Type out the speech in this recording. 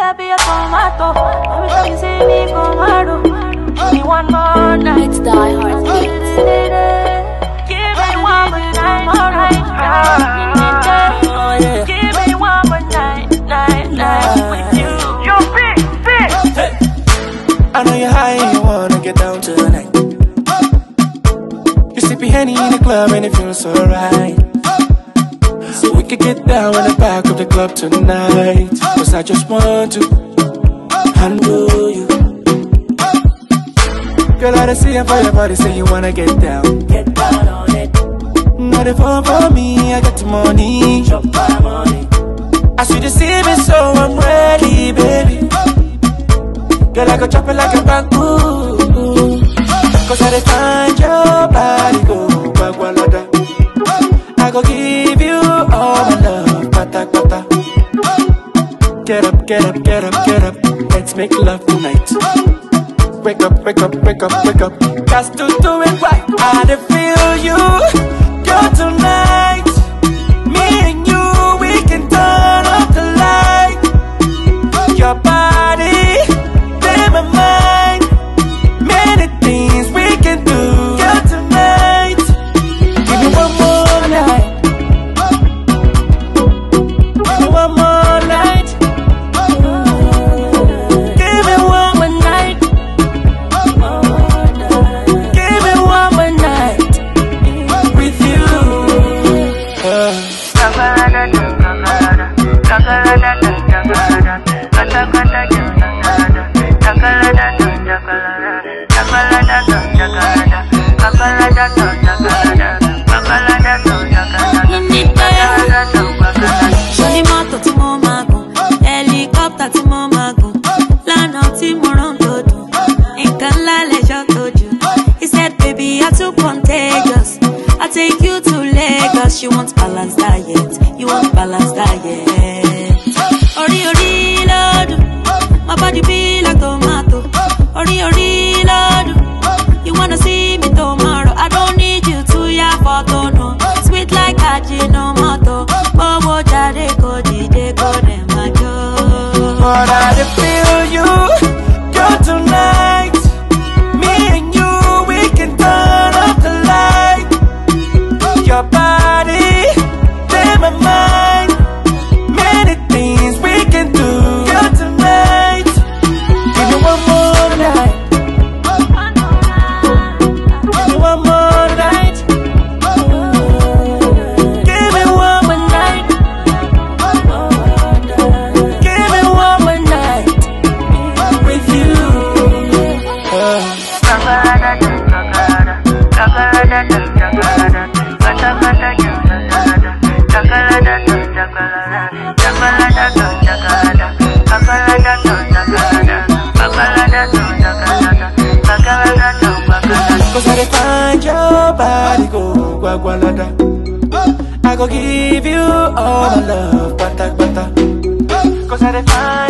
I be a tomato. Every time you see me, come out. Give me one more night. It's Die Hard Give me one more night, more night. Oh. Give me one more night, night, night oh, with you. You're big, big. I know you're high and you wanna get down tonight. You sippy henny in the club and it feels so right. So we could get down in the back of the club tonight. Cause I just want to handle you. Girl, I done see you for your body, say you wanna get down. Get down on it. Not if all for me, I got the money. Drop my money. I see the see me, so I'm ready, baby. Girl, I go chop it like a bamboo. Cause I dey make love tonight. Wake up, wake up, wake up, wake up. Got to do it right. I contagious. I'll take you to Lagos. You want balanced diet, you want balanced diet. Orí orí lọ́dún, my body be like tomato. Orí orí lọ́dún, you wanna see me tomorrow. I don't need you to ya photo, no. Sweet like Ajinomoto. Bobo jade ko dìde ko dẹ̀ máa jó. But I go gwagwalada. I go give you all my love, pata pata. Cause I dey find